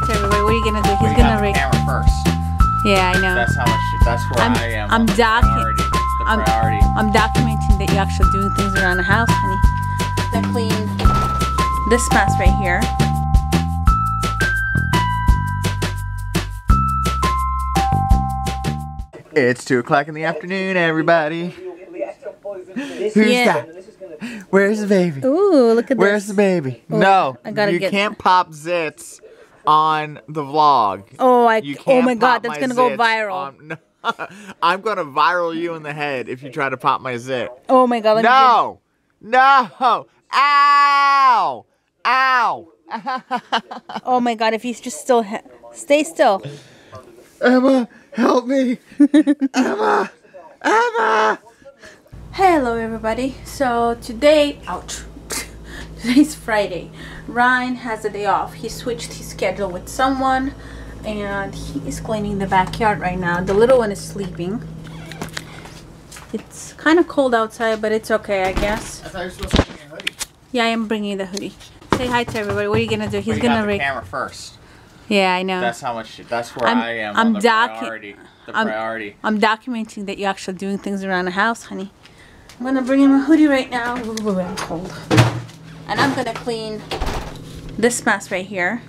hi to everybody. What are you gonna do? He's we gonna got the camera first. Yeah, I know. That's how much. That's where I'm- I am. I'm on the docking- I'm- priority. I'm documenting that you're actually doing things around the house, honey. Gonna clean this mess right here. It's two o'clock in the afternoon, everybody. Who's Yeah. that? Where's the baby? Ooh, look at Where's this. the baby? Oh, no, I gotta you get- can't pop zits on the vlog. Oh, I. You Oh can't my God, that's my gonna go viral. on- no, I'm gonna viral you in the head if you try to pop my zit. oh my God. let me No, no, ow, ow. oh my God, if he's just still. Stay still. Emma, help me. Emma, Emma. Hello, everybody. So today, ouch. Today's Friday. Ryan has a day off. He switched his schedule with someone, and he is cleaning the backyard right now. The little one is sleeping. It's kind of cold outside, but it's okay, I guess. I thought you were supposed to bring a hoodie. Yeah, I am bringing the hoodie. Say hi to everybody. What are you gonna do? He's gonna the camera first. Yeah, I know. That's how much. That's where I'm- I am I'm the priority. The I'm- priority. I'm documenting that you're actually doing things around the house, honey. I'm gonna bring him a hoodie right now. Ooh, I'm cold. And I'm gonna clean this mess right here.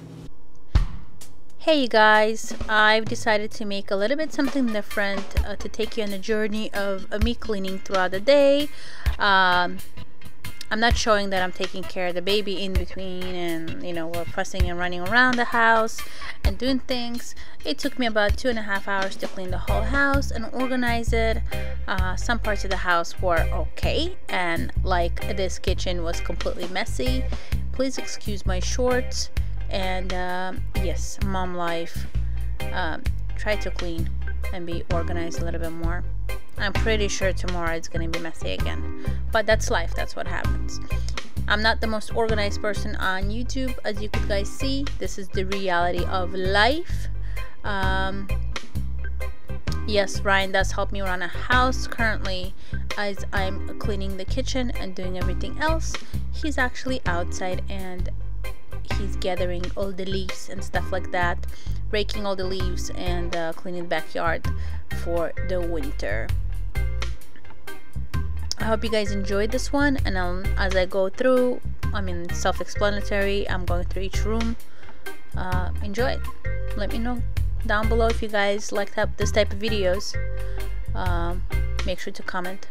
Hey you guys, I've decided to make a little bit something different uh, to take you on a journey of uh, me cleaning throughout the day. Um, I'm not showing that I'm taking care of the baby in between and you know we're fussing and running around the house and doing things. It took me about two and a half hours to clean the whole house and organize it. Uh, some parts of the house were okay and like this kitchen was completely messy. Please excuse my shorts and um, yes, mom life. Um, try to clean and be organized a little bit more. I'm pretty sure tomorrow it's gonna be messy again. But that's life, that's what happens. I'm not the most organized person on YouTube, as you could guys see. This is the reality of life. Um, yes, Ryan does help me run a house currently as I'm cleaning the kitchen and doing everything else. He's actually outside and he's gathering all the leaves and stuff like that, raking all the leaves and uh, cleaning the backyard for the winter. Hope you guys enjoyed this one and um, as I go through, I mean self-explanatory, I'm going through each room. Uh, enjoy it. Let me know down below if you guys like this type of videos. Um, make sure to comment.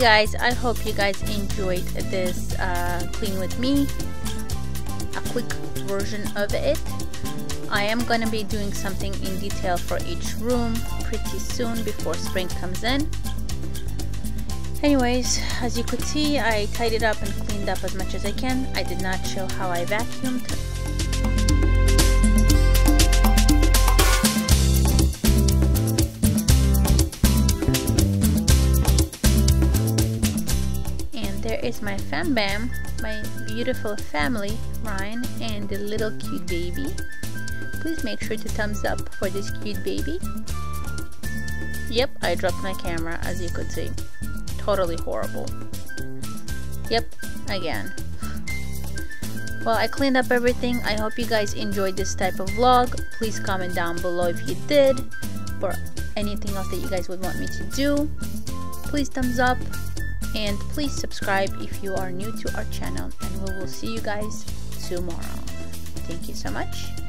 Guys, I hope you guys enjoyed this uh, clean with me. A quick version of it. I am going to be doing something in detail for each room pretty soon before spring comes in. Anyways, as you could see, I tidied up and cleaned up as much as I can. I did not show how I vacuumed. Is my fam bam, my beautiful family, Ryan and the little cute baby. Please make sure to thumbs up for this cute baby. Yep, I dropped my camera as you could see totally horrible. Yep, again. Well, I cleaned up everything. I hope you guys enjoyed this type of vlog. Please comment down below if you did or anything else that you guys would want me to do. Please thumbs up and please subscribe if you are new to our channel and we will see you guys tomorrow. Thank you so much.